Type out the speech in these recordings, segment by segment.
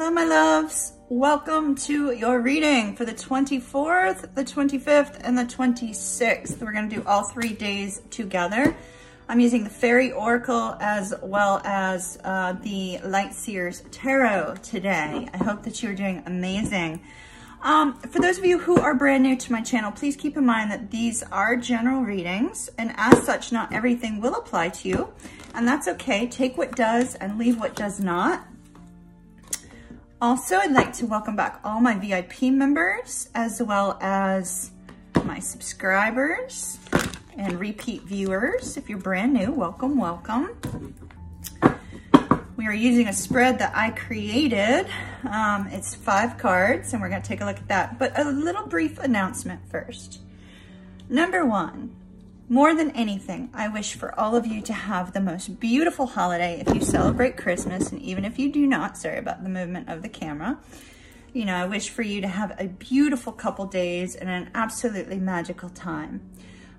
Hello, my loves. Welcome to your reading for the 24th, the 25th, and the 26th. We're going to do all three days together. I'm using the Fairy Oracle as well as uh, the Light Seers Tarot today. I hope that you're doing amazing. Um, for those of you who are brand new to my channel, please keep in mind that these are general readings, and as such, not everything will apply to you, and that's okay. Take what does and leave what does not. Also, I'd like to welcome back all my VIP members as well as my subscribers and repeat viewers. If you're brand new, welcome, welcome. We are using a spread that I created. Um, it's five cards and we're gonna take a look at that. But a little brief announcement first. Number one, more than anything, I wish for all of you to have the most beautiful holiday if you celebrate Christmas, and even if you do not, sorry about the movement of the camera. You know, I wish for you to have a beautiful couple days and an absolutely magical time.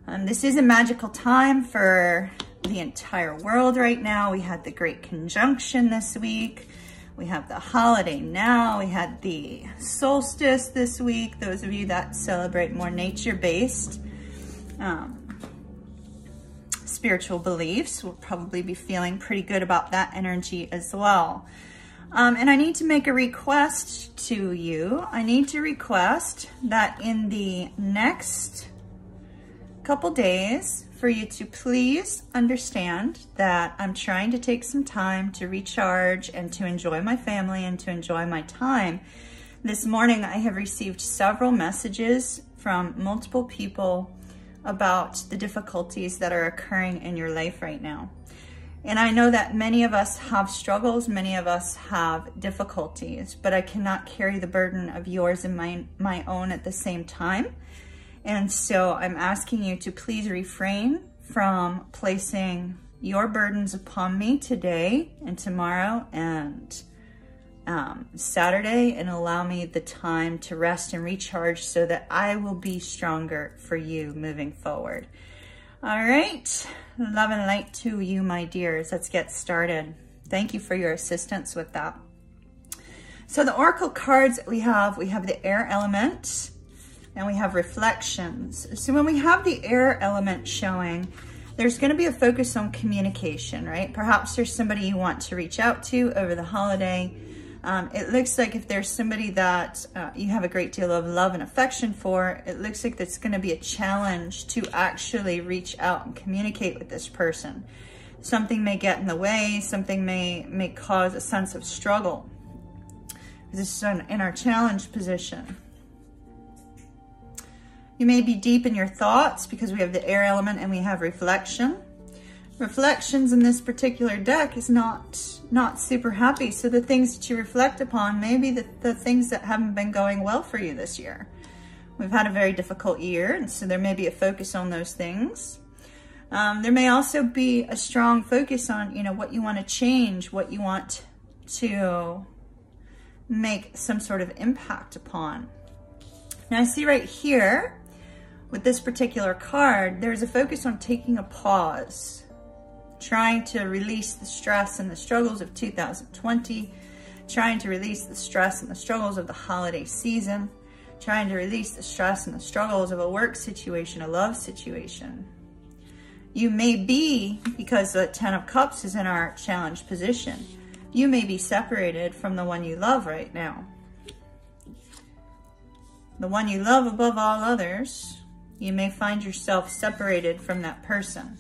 Um, this is a magical time for the entire world right now. We had the Great Conjunction this week. We have the holiday now. We had the solstice this week. Those of you that celebrate more nature-based. Um, spiritual beliefs will probably be feeling pretty good about that energy as well. Um, and I need to make a request to you. I need to request that in the next couple days for you to please understand that I'm trying to take some time to recharge and to enjoy my family and to enjoy my time. This morning I have received several messages from multiple people about the difficulties that are occurring in your life right now. And I know that many of us have struggles, many of us have difficulties, but I cannot carry the burden of yours and my, my own at the same time. And so I'm asking you to please refrain from placing your burdens upon me today and tomorrow and um, Saturday and allow me the time to rest and recharge so that I will be stronger for you moving forward. All right, love and light to you, my dears. Let's get started. Thank you for your assistance with that. So the Oracle cards we have, we have the air element and we have reflections. So when we have the air element showing, there's going to be a focus on communication, right? Perhaps there's somebody you want to reach out to over the holiday um, it looks like if there's somebody that uh, you have a great deal of love and affection for, it looks like that's going to be a challenge to actually reach out and communicate with this person. Something may get in the way, something may, may cause a sense of struggle. This is an, in our challenge position. You may be deep in your thoughts because we have the air element and we have reflection reflections in this particular deck is not not super happy. So the things that you reflect upon may be the, the things that haven't been going well for you this year. We've had a very difficult year, and so there may be a focus on those things. Um, there may also be a strong focus on, you know, what you want to change, what you want to make some sort of impact upon. Now I see right here, with this particular card, there's a focus on taking a pause trying to release the stress and the struggles of 2020, trying to release the stress and the struggles of the holiday season, trying to release the stress and the struggles of a work situation, a love situation. You may be, because the Ten of Cups is in our challenge position, you may be separated from the one you love right now. The one you love above all others, you may find yourself separated from that person.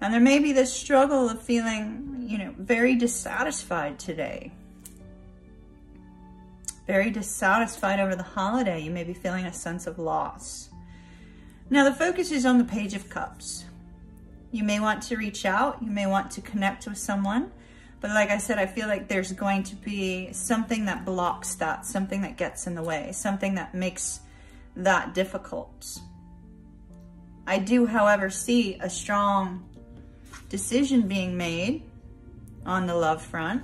And there may be this struggle of feeling, you know, very dissatisfied today. Very dissatisfied over the holiday. You may be feeling a sense of loss. Now the focus is on the Page of Cups. You may want to reach out. You may want to connect with someone. But like I said, I feel like there's going to be something that blocks that, something that gets in the way, something that makes that difficult. I do, however, see a strong decision being made on the love front.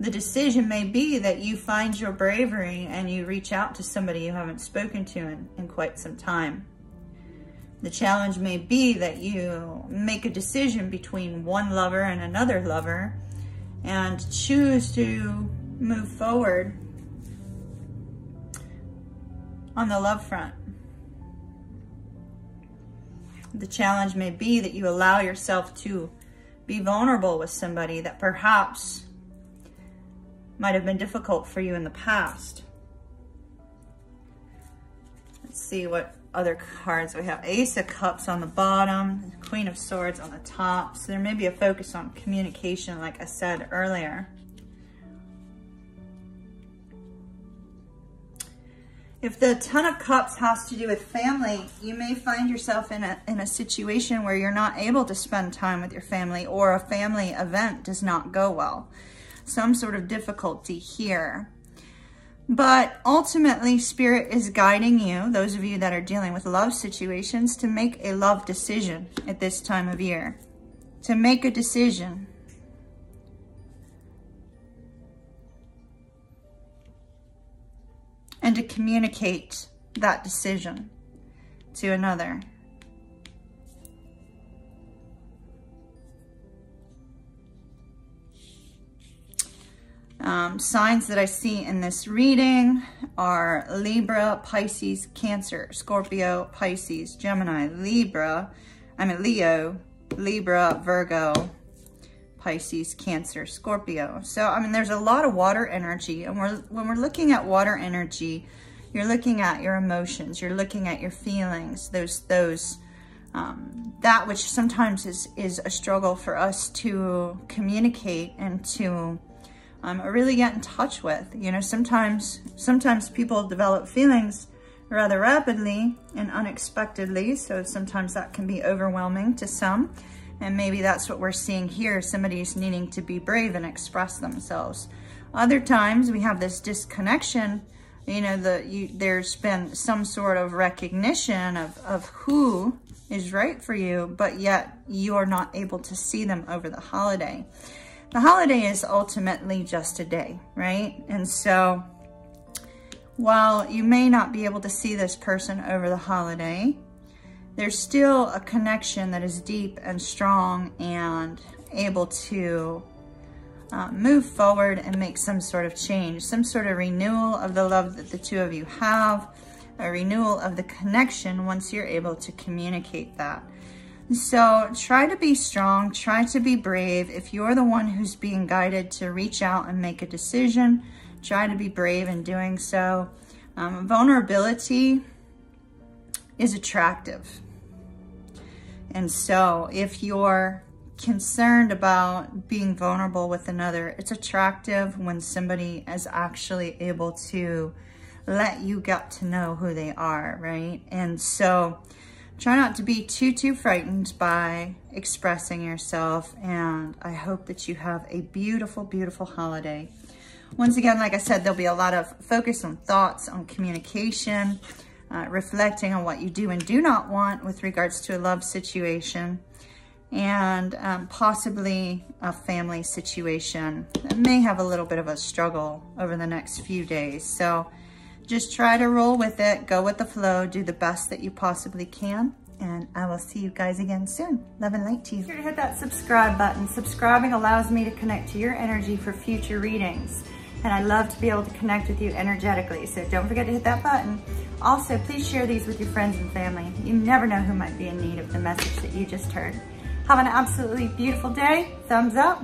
The decision may be that you find your bravery and you reach out to somebody you haven't spoken to in, in quite some time. The challenge may be that you make a decision between one lover and another lover and choose to move forward on the love front. The challenge may be that you allow yourself to be vulnerable with somebody that perhaps might have been difficult for you in the past. Let's see what other cards we have. Ace of Cups on the bottom, Queen of Swords on the top. So there may be a focus on communication, like I said earlier. If the Ten of Cups has to do with family, you may find yourself in a, in a situation where you're not able to spend time with your family or a family event does not go well. Some sort of difficulty here. But ultimately, Spirit is guiding you, those of you that are dealing with love situations, to make a love decision at this time of year. To make a decision and to communicate that decision to another. Um, signs that I see in this reading are Libra, Pisces, Cancer, Scorpio, Pisces, Gemini, Libra, I mean Leo, Libra, Virgo, Pisces, Cancer, Scorpio. So, I mean, there's a lot of water energy. And we're, when we're looking at water energy, you're looking at your emotions, you're looking at your feelings, those, those, um, that which sometimes is, is a struggle for us to communicate and to um, really get in touch with. You know, sometimes, sometimes people develop feelings rather rapidly and unexpectedly. So sometimes that can be overwhelming to some. And maybe that's what we're seeing here. Somebody's needing to be brave and express themselves. Other times we have this disconnection. You know, the, you, there's been some sort of recognition of, of who is right for you, but yet you're not able to see them over the holiday. The holiday is ultimately just a day, right? And so while you may not be able to see this person over the holiday, there's still a connection that is deep and strong and able to uh, move forward and make some sort of change, some sort of renewal of the love that the two of you have, a renewal of the connection once you're able to communicate that. So try to be strong, try to be brave. If you're the one who's being guided to reach out and make a decision, try to be brave in doing so. Um, vulnerability is attractive. And so if you're concerned about being vulnerable with another, it's attractive when somebody is actually able to let you get to know who they are, right? And so try not to be too, too frightened by expressing yourself. And I hope that you have a beautiful, beautiful holiday. Once again, like I said, there'll be a lot of focus on thoughts, on communication, uh, reflecting on what you do and do not want with regards to a love situation and um, possibly a family situation that may have a little bit of a struggle over the next few days. So just try to roll with it, go with the flow, do the best that you possibly can. And I will see you guys again soon. Love and light to you. Be sure to hit that subscribe button. Subscribing allows me to connect to your energy for future readings. And I love to be able to connect with you energetically. So don't forget to hit that button. Also, please share these with your friends and family. You never know who might be in need of the message that you just heard. Have an absolutely beautiful day. Thumbs up.